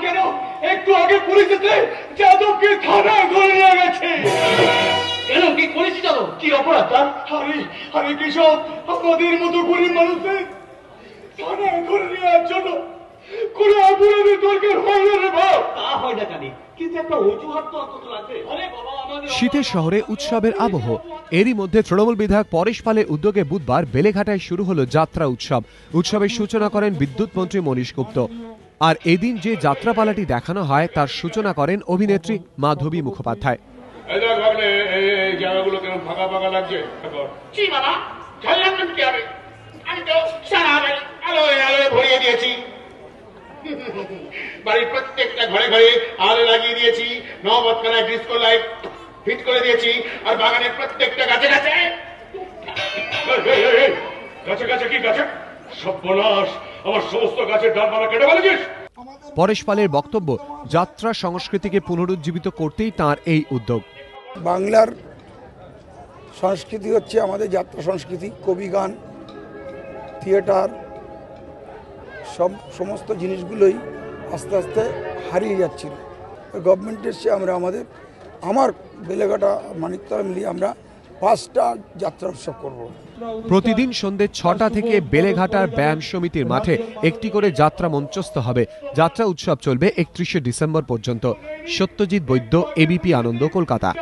কেন? একটু আগে পুলিশ এসে যাদবকে থানায় ধরে গেছে। কেন কি করেছি কি অপরাধ তার? আরে আরে কেশব আমাদের মতো গরিব মানুষের থানায় ধরে নেওয়ার জন্য কোনো অপরাধের দরকার হয় না রে বাপ। তা হয় না জানি কিন্তু একটা অজুহাত তো অন্তত লাগবে আরে বাবা আমাদের শীতের শহরে উৎসবের আবহ। এরই মধ্যে তৃণমূল বিধায়ক পরেশ পালের উদ্যোগে বুধবার বেলেঘাটায় শুরু হলো যাত্রা উৎসব। উৎসবের সূচনা করেন বিদ্যুৎ মন্ত্রী মনীশ গুপ্ত। আর এদিন যে যাত্রাপালাটি দেখানো হয় তার সূচনা করেন অভিনেত্রী মাধবী মুখোপাধ্যায়। আমি? তো সারা ভরিয়ে দিয়েছি। বাড়ির প্রত্যেকটা ঘরে ঘরে আলো লাগিয়ে দিয়েছি নবৎকানায় ডিস্কো লাইট ফিট করে দিয়েছি আর বাগানের প্রত্যেকটা গাছে গাছে। গাছে গাছে কি গাছে? সর্বনাশ আমার সমস্ত গাছের ডালপালা কেটে ফেলেছিস। পরেশ পালের বক্তব্য যাত্রা সংস্কৃতিকে পুনরুজ্জীবিত করতেই তার এই উদ্যোগ। বাংলার সংস্কৃতি হচ্ছে আমাদের যাত্রা সংস্কৃতি কবি গান থিয়েটার সব সমস্ত জিনিসগুলোই আস্তে আস্তে হারিয়ে যাচ্ছিল। গভর্নমেন্টের সে আমরা আমাদের, আমার বেলেঘাটা, মানিকতলা মিলিয়ে আমরা পাঁচটা যাত্রা উৎসব করব। প্রতিদিন সন্ধ্যে ছটা থেকে বেলেঘাটার ব্যায়াম সমিতির মাঠে একটি করে যাত্রা মঞ্চস্থ হবে। যাত্রা উৎসব চলবে একত্রিশে ডিসেম্বর পর্যন্ত। সত্যজিৎ বৈদ্য, এবিপি আনন্দ, কলকাতা।